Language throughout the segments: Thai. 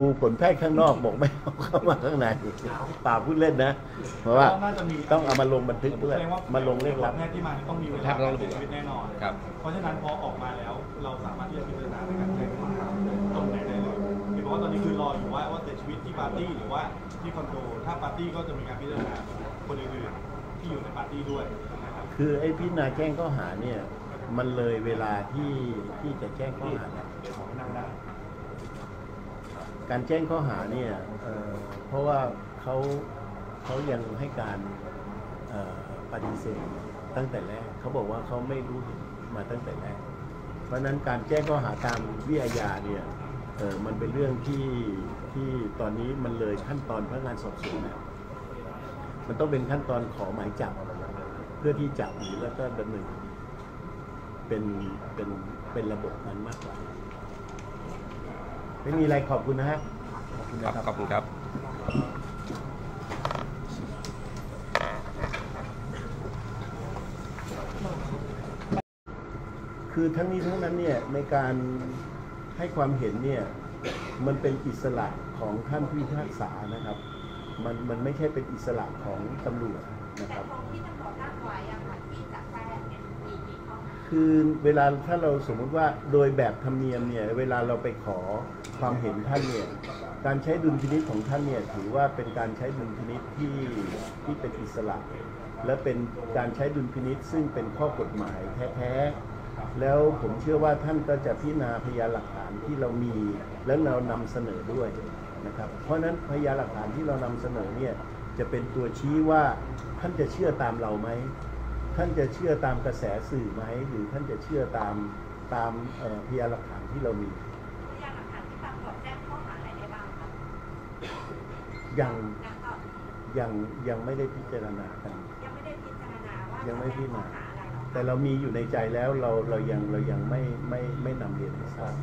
ดูผลแพทย์ข้างนอกบอกไม่เอาเข้ามาข้างในป่าพูดเล่นนะ เพราะว่าน่าจะมีต้องเอามาลงบันทึกด้วยแสดงว่ามาลงเลขลับแพทย์ที่มาต้องมีเวแพลาทย์ต้องระบุเสียชีวิตแน่นอนครับเพราะฉะนั้นพอออกมาแล้ว เราสามารถที่จะพิจารณาในการแจ้งข้อหาตรงไหนได้เลยเห็นบอกว่าตอนนี้คือรออยู่ว่าว่าเสียชีวิตที่ปาร์ตี้หรือว่าที่คอนโดถ้าปาร์ตี้ก็จะมีการพิจารณาคนอื่นๆที่อยู่ในปาร์ตี้ด้วยนะครับคือไอ้พิจารณาแจ้งข้อหาเนี่ยมันเลยเวลาที่ที่จะแจ้งข้อหาแล้วเดี๋ยวขอนั่งได้ การแจ้งข้อหาเนี่ยเเพราะว่าเขาเขายังให้การปฏิเสธตั้งแต่แรกเขาบอกว่าเขาไม่รู้เห็นมาตั้งแต่แรก เพราะนั้นการแจ้งข้อหาตามวิทยาเนี่ยมันเป็นเรื่องที่ที่ตอนนี้มันเลยขั้นตอนพนักงานสอบสวนแล้วมันต้องเป็นขั้นตอนขอหมายจับ เพื่อที่จับหรือแล้วก็ดำเนินเป็นเป็นเป็นระบบนั้นมากกว่า ไม่มีอะไรขอบคุณนะฮะขอบคุณครันะบครับขอบคุณครับ คือทั้งนี้ทั้งนั้นเนี่ยในการให้ความเห็นเนี่ยมันเป็นอิสระของท่านผู้พิพากษานะครับ มันมันไม่ใช่เป็นอิสระของตำรวจนะครับแต่ของที่ตำรวจตั้งไว้อะค่ะที่จะแจ้งเนี่ยมีกี่ข้อหาคือเวลาถ้าเราสมมุติว่าโดยแบบธรรมเนียมเนี่ยเวลาเราไปขอ ความเห็นท่านเนี่ยการใช้ดุลพินิษของท่านเนี่ยถือว่าเป็นการใช้ดุลพินิษที่ที่เป็นอิสระ และเป็นการใช้ดุลพินิษซึ่งเป็นข้อกฎหมายแท้ๆแล้วผมเชื่อว่าท่านก็จะพิจารณาพยานหลักฐานที่เรามี แล้วเรานำเสนอด้วยนะครับเพราะฉะนั้นพยานหลักฐานที่เรานำเสนอเนี่ยจะเป็นตัวชี้ว่าท่านจะเชื่อตามเราไหมท่านจะเชื่อตามกระแสสื่อไหมหรือท่านจะเชื่อตามตามพยานหลักฐานที่เรามี พยานหลักฐานที่ตำรวจแจ้งข้อหาอะไรได้บ้างคะ ยังยังตอบยังยังไม่ได้พิจารณากัน ยังไม่ได้พิจารณาว่ายังไม่พิจารณาจะแจ้งข้อหาอะไรหรอกแต่เรามีอยู่ในใจแล้วเราเรายังเรายังไม่ไม่ไม่นำเรียนให้ทราบ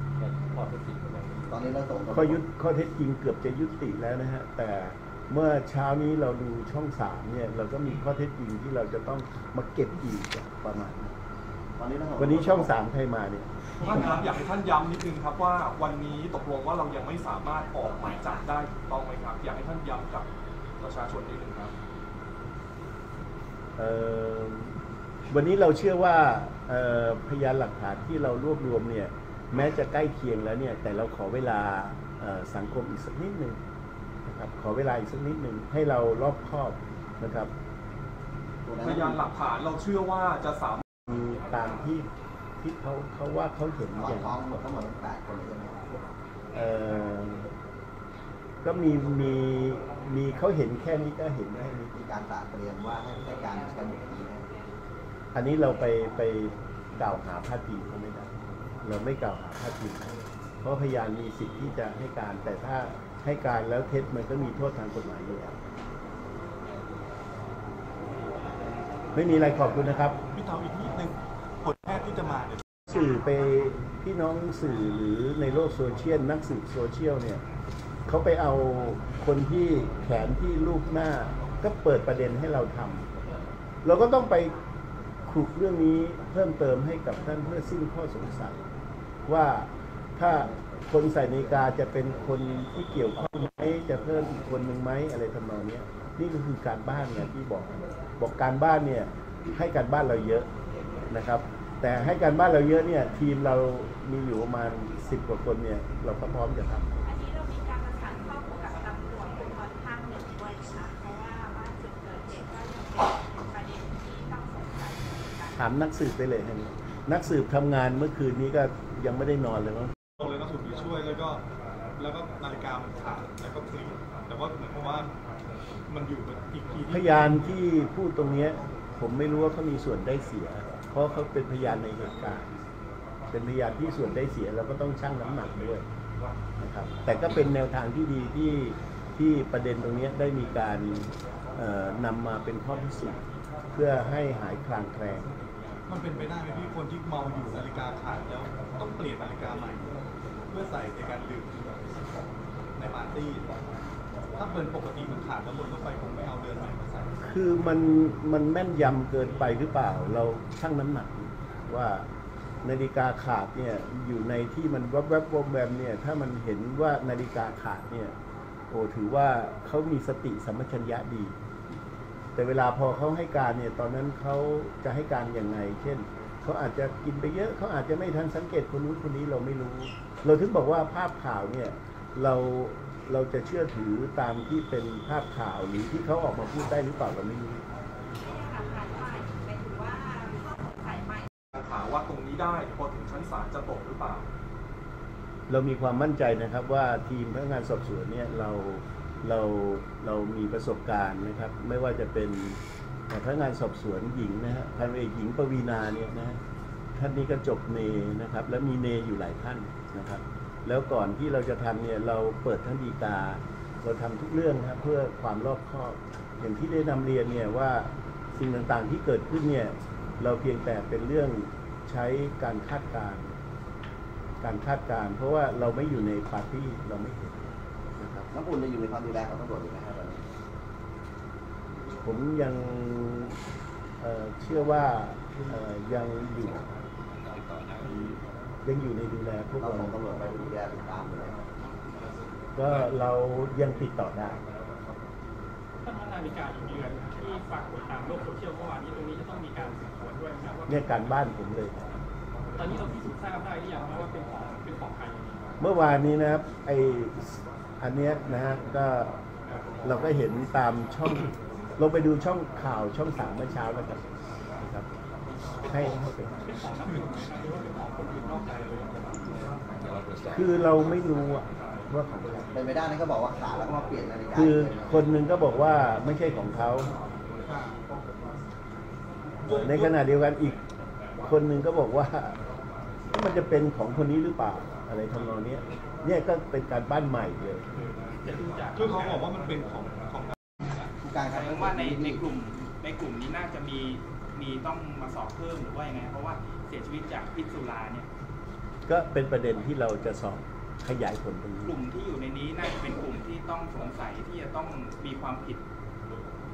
ตอนนี้เราส่งข้อยุดข้อเท็จจริงเกือบจะยุติแล้วนะฮะแต่เมื่อเช้านี้เราดูช่องสามเนี่ยเราก็มีข้อเท็จจริงที่เราจะต้องมาเก็บอีกประมาณนั้นตอนนี้เราส่วันนี้ช่องสามใครมาเนี่ย ท่านครับอยากให้ท่านย้ำนิดนึงครับว่าวันนี้ตกลงว่าเรายังไม่สามารถออกหมายจับได้ถูกต้องไหมครับ อยากให้ท่านย้ำกับประชาชนนิดนึงครับเอ่อวันนี้เราเชื่อว่าเอ่อพยานหลักฐานที่เรารวบรวมเนี่ยแม้จะใกล้เคียงแล้วเนี่ยแต่เราขอเวลาเอ่อสังคมอีกสักนิดหนึ่งนะครับขอเวลาอีกสักนิดหนึ่งให้เรารอบคอบนะครับตัวพยานหลักฐานเราเชื่อว่าจะสามารถมีตามที่ ที่เขาเขาว่าเขาเห็นสออนย่างท้องหมดทั้งหมดแปดคนเลยใช่ไหมเอ่อก็มีมีมีเขาเห็นแค่นี้ก็เห็นแค่นี้มีการตระเตรียมว่าให้ให้การกันอย่างนี้นะอันนี้เราไปไปกล่าวหาพาดพิงเขาไม่ได้ เราไม่กล่าวหาพาดพิงเขาเพราะพยานมีสิทธิ์ที่จะให้การ แต่ถ้าให้การแล้วเท็จมันก็มีโทษทางกฎหมายอยู่แล้วไม่มีอะไรขอบคุณนะครับ พี่เทาอีกนิดนึงผลแพ ที่จะมาเนี่ยสื่อไปพี่น้องสื่อหรือในโลกโซเชียลนักสืบโซเชียลเนี่ยเขาไปเอาคนที่แขนที่รูปหน้า ก็เปิดประเด็นให้เราทำเราก็ต้องไปขุดเรื่องนี้เพิ่มเติมให้กับท่านเพื่อสิ้นข้อสงสัย ว่าถ้าคนใส่นาฬิกาจะเป็นคนที่เกี่ยวข้องไหมจะเพิ่มอีกคนหนึ่งไหมอะไรทำนองเนี้ยนี่ก็คือการบ้านเนี่ยที่บอก บอกการบ้านเนี่ยให้การบ้านเราเยอะนะครับ แต่ให้การบ้านเราเยอะเนี่ย ทีมเรามีอยู่ประมาณสิบกว่าคนเนี่ย เราก็พร้อมจะทำอันนี้เรามีการประสานข้อมูลกับตำรวจภูธรภาคหนึ่งด้วยนะคะเพราะว่าว่าจุดเกิดเหตุก็ยังเป็นประเด็นที่ต้องสงสัยเหมือนกันถามนักสืบไปเลยฮะนักสืบทำงานเมื่อคืนนี้ก็ยังไม่ได้นอนเลยมั้ง ตรงเลยก็ถูกมีช่วยแล้วก็แล้วก็นาฬิกามันขาดแล้วก็พลิกแต่ว่าเหมือนกับว่ามันอยู่กับอีกทีพยานที่พูดตรงเนี้ยผมไม่รู้ว่าเขามีส่วนได้เสียเพ ราะเขาเป็นพยานในเหตุการณ์เป็นพยานที่ส่วนได้เสียเราก็ต้องชั่งน้ำหนักด้วยนะครับแต่ก็เป็นแนวทางที่ดีที่ที่ประเด็นตรงนี้ได้มีการเอ่อนำมาเป็นข้อพิสูจน์เพื่อให้หายคลางแคลงมันเป็นไปได้ไหมพี่คนที่เมาอยู่นาฬิกาขาดแล้วต้องเปลี่ยนนาฬิกาใหม่ เพื่อใส่ในการดื่มในปาร์ตี้ ถ้าเป็นปกติมันขาดแล้วคนทั่วไปคงไม่เอาเดือนใหม่มาใส่คือมันมันแม่นยำเกินไปหรือเปล่า เราชั่งน้ำหนักว่านาฬิกาขาดเนี่ยอยู่ในที่มันวับแวบวบแวมเนี่ยถ้ามันเห็นว่านาฬิกาขาดเนี่ยโอ้ถือว่าเขามีสติสัมปชัญญะดี แต่เวลาพอเขาให้การเนี่ยตอนนั้นเขาจะให้การยังไง เช่นเขาอาจจะกินไปเยอะเขาอาจจะไม่ทันสังเกตคนนู้นคนนี้เราไม่รู้ เราถึงบอกว่าภาพข่าวเนี่ยเรา เราจะเชื่อถือตามที่เป็นภาพข่าวหรือที่เขาออกมาพูดได้หรือเปล่าเราไม่รู้เนี่ยค่ะผ่านไปหมายถึงว่าข้อสงสัยใหม่ถามว่าตรงนี้ได้พอถึงชั้นศาลจะตกหรือเปล่า เรามีความมั่นใจนะครับว่าทีมพนักงานสอบสวนเนี่ยเราเราเรามีประสบการณ์นะครับ ไม่ว่าจะเป็นพนักงานสอบสวนหญิงนะฮะพันเอกหญิงปวีนาเนี่ยนะฮะท่านนี้ก็จบเนนะครับ แล้วมีเนอยู่หลายท่านนะครับ แล้วก่อนที่เราจะทำเนี่ยเราเปิดทั้งดีกาเราทำทุกเรื่องนะครับเพื่อความรอบคอบอย่างที่ได้นำเรียนเนี่ยว่าสิ่งต่างๆที่เกิดขึ้นเนี่ยเราเพียงแต่เป็นเรื่องใช้การคาดการณ์การคาดการณ์เพราะว่าเราไม่อยู่ในปาร์ตี้เราไม่เห็นนะครับน้ำอุ่นจะอยู่ในความดูแลของตำรวจอยู่ไหมครับตอนนี้ผมยังเอ่อเชื่อว่าเอ่อยังอยู่ ยังอยู่ในดูแลพวกเราเราส่งตำรวจไปดูแลติดตามอยู่ไหมครับก็เรายังติดต่อได้ท่านว่านาฬิกาอีกเดือนที่ฝากติดตามโลกโซเชียลเมื่อวานนี้ตรงนี้จะต้องมีการสืบสวนด้วยนะครับว่าเนี่ยการบ้านผมเลย ตอนนี้เราพิสูจน์ทราบได้หรือยังว่าเป็นของเป็นของใครเมื่อวานนี้นะครับไออันเนี้ยนะฮะก็เราก็เห็นตามช่องลงไปดูช่องข่าวช่องสามเมื่อเช้าแล้วกันนะครับ ให้ให้เป็น เป็นของน้ำหนึ่งนะครับหรือว่าเป็นของ คนอื่นนอกใจเลยคือเราไม่รู้อะว่าของใครเป็นไปได้นะเขาบอกว่าขาดแล้วก็มาเปลี่ยนนาฬิกาคืออีกเลยคนหนึ่งก็บอกว่าไม่ใช่ของเขา ในขณะเดียวกันอีก คนหนึ่งก็บอกว่า มันจะเป็นของคนนี้หรือเปล่า อะไรทำนองเนี้ยเนี่ยก็เป็นการบ้านใหม่เลยจะดูจากคือเขาบอกว่ามันเป็นของของผู้การคแสรับดงว่าในในกลุ่มในกลุ่มนี้น่าจะมี มีต้องมาสอบเพิ่มหรือว่ายังไงเพราะว่าเสียชีวิตจากพิษสุราเนี่ยก็เป็นประเด็นที่เราจะสอบขยายผลตรงกนี้ลุ่มที่อยู่ในนี้น่าจะเป็นกลุ่มที่ต้องสงสัยที่จะต้องมีความผิด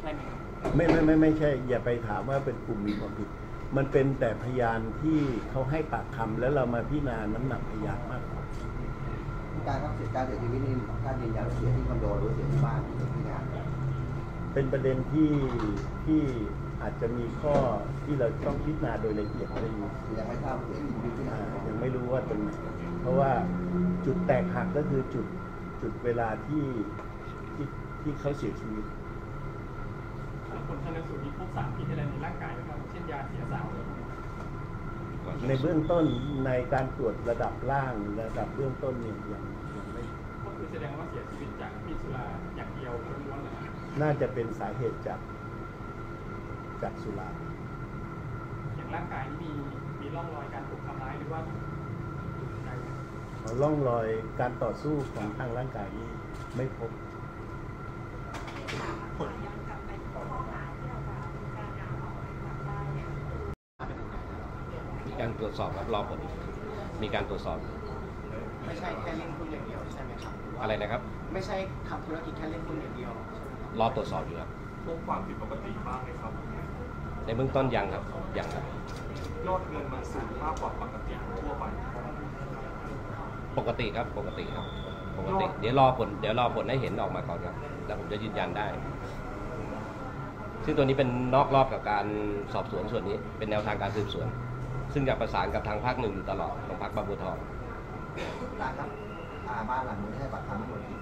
ใช่ไหมครับไม่ไม่ไม่ไม่ใช่ อย่าไปถามว่าเป็นกลุ่มมีความผิด มันเป็นแต่พยานที่เขาให้ปากคำแล้วเรามาพิจารณาน้ำหนักพยานมากกว่าผู้การครับเสียการเสียชีวิตนี่ท่านยืนยันว่าเสียที่คอนโดหรือเสียที่บ้านหรือที่งานเป็นประเด็นที่ที่ อาจจะมีข้อที่เราต้องพิจารณาโดยละเอียดอะไรอยู่ยังไม่ทราบว่าเสียชีวิตที่ไหนอ่ายังไม่รู้ว่าตรงไหนเพราะว่าจุดแตกหักก็คือจุดจุดเวลาที่ที่ที่เขาเสียชีวิตผลชนสูตรนี้พบสารพิษอะไรในร่างกายไหมครับเช่นยาเสียสาวอะไรพวกนี้ในเบื้องต้นในการตรวจระดับล่างระดับเบื้องต้นเนี่ยยังยังไม่ก็คือแสดงว่าเสียชีวิตจากพิษสุราอย่างเดียวล้วนๆเลยน่าจะเป็นสาเหตุจาก จากสุราอย่างร่างกายนี่มีมีร่องรอยการถูกทำร้ายหรือว่าถูกใจไหมเอาร่องรอยการต่อสู้ของทางร่างกายนี้ไม่พบผลย้อนกลับไปที่ข้อหาที่เราจะพิจารณาออกหมายจับได้เนี่ยมีการตรวจสอบครับรอผลมีการตรวจสอบ ไม่ใช่แค่เล่นหุ้นอย่างเดียวใช่ไหมครับหว่าอะไรนะครับ ไม่ใช่ทำธุรกิจแค่เล่นหุ้นอย่างเดียวใช่ไหมครับรอตรวจสอบอยู่ครับพบความผิดปกติบ้างไหมครับ ในเบื้องต้นยังครับยังครับ ยอดเงินมันสูงมากกว่าปกติทั่วไป ปกติครับปกติครับปกติเดี๋ยวรอผลเดี๋ยวรอผลให้เห็นออกมาก่อนครับ แล้วผมจะยืนยันได้ ซึ่งตัวนี้เป็นนอกรอบกับการสอบสวนส่วนนี้ เป็นแนวทางการสืบสวน ซึ่งจะประสานกับทางภาคหนึ่งอยู่ตลอดของภาคบางบัวทองผู้การครับอ่าบ้านหลังนี้ให้ปากคำทั้งหมดกี่